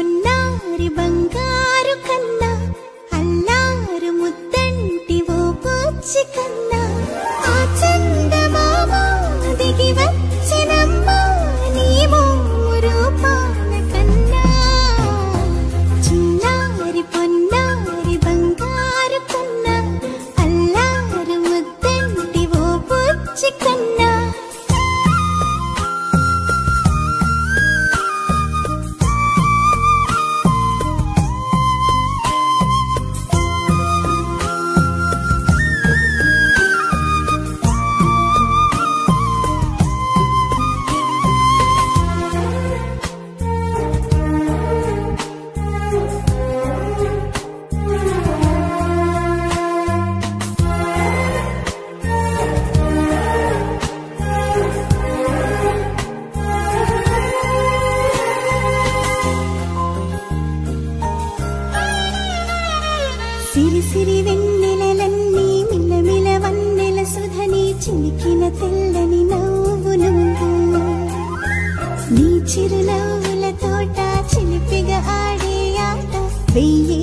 పొన్నారి బంగారు కన్నా అల్లారు ముద్దంటి ఓ పూచిక. సిరి సిరి వెన్నెలలన్నీ మిలమిల వన్నెల సుధని చిలికిన తెల్లని నవ్వు నువ్వు నీ చిరునవ్వుల తోట చిలిపిగా ఆడే ఆట వెయ్యి